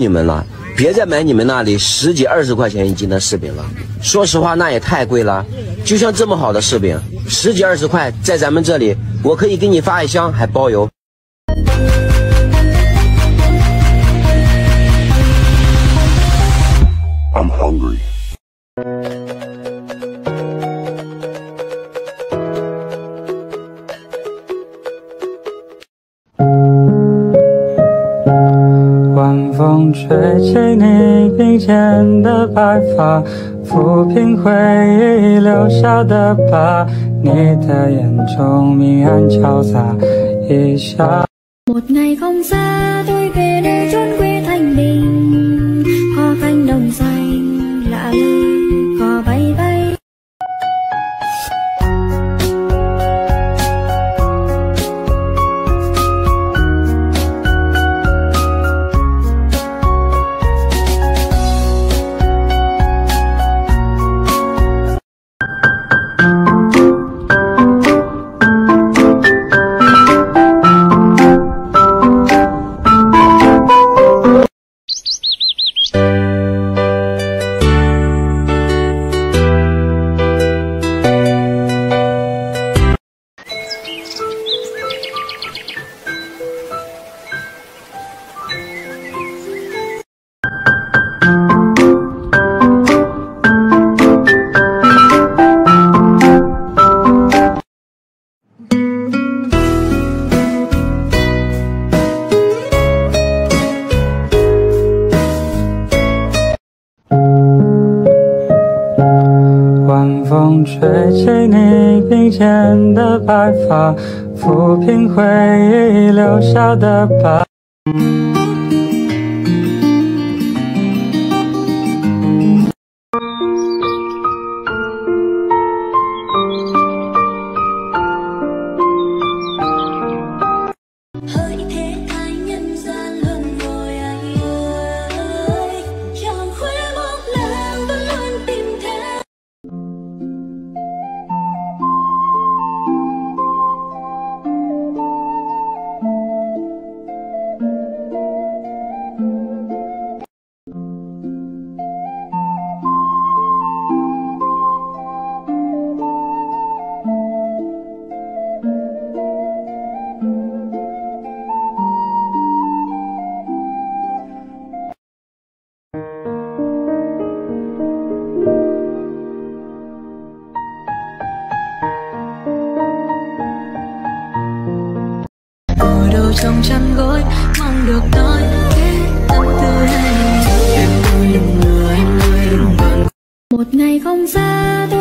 你们了，别再买你们那里十几二十块钱一斤的柿饼了。说实话，那也太贵了。就像这么好的柿饼，十几二十块，在咱们这里，我可以给你发一箱，还包邮。I'm hungry. 吹起你鬓间的白发，抚平回忆留下的疤。你的眼中明暗交杂，一下。một ngày không xa tôi về nơi chốn quê thanh bình 吹起你鬓间的白发，抚平回忆留下的疤。Một ngày không xa tôi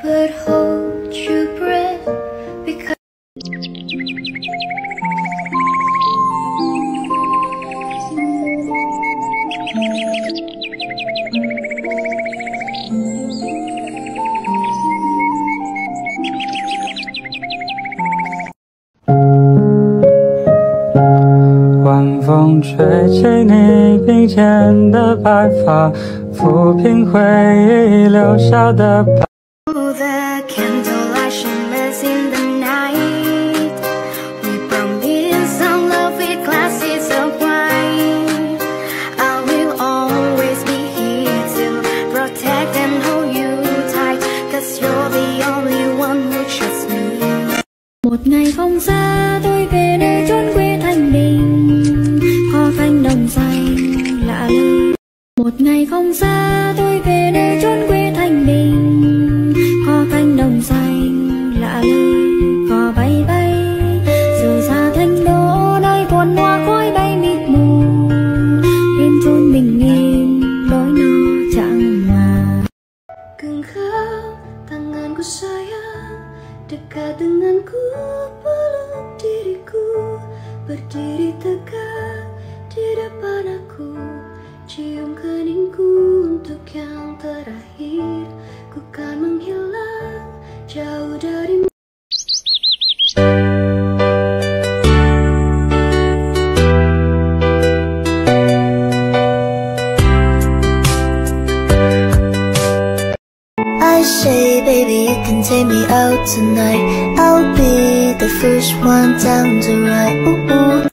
But hold your breath because 晚风吹起你并肩的白发，抚平回忆留下的白。The candlelight shimmers in the night. We promise our love with glasses of wine. I will always be here to protect and hold you tight. Cause you're the only one who trusts me. Một ngày không xa, tôi về nơi chốn quê thanh bình Có cánh đồng xanh lạ lùng Một ngày không xa, tôi về nơi chốn quê thanh bình Đồng xanh lạ lơi cò bay bay Giờ xa thành đô nơi còn hoa khói bay mịt mù. Đêm chôn mình yên lối nó chẳng mà. Genggam tanganku sayang Dekat denganku peluk diriku Berdiri tegak di depan aku Cium keningku untuk yang terakhir out tonight. I'll be the first one down to ride. Ooh, ooh.